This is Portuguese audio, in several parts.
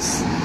Adiós.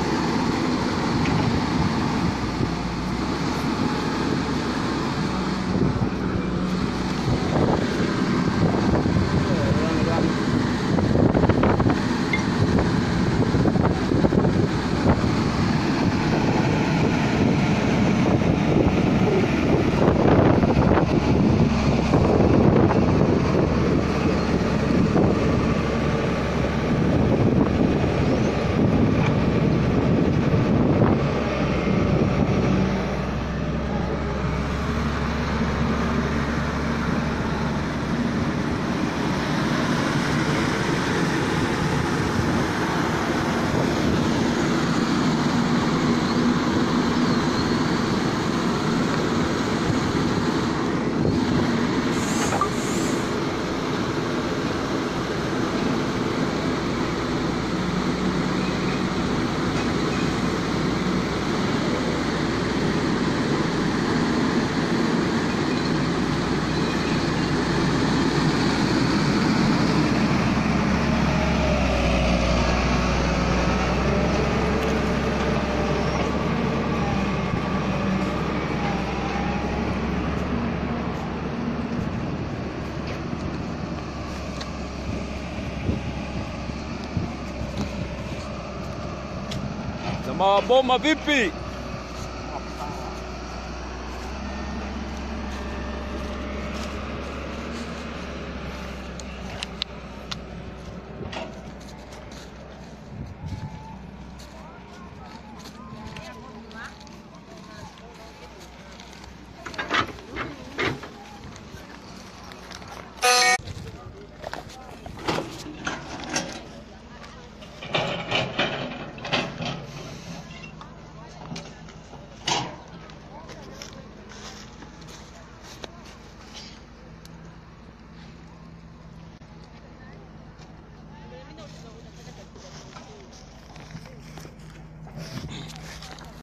Mawaboma vipi?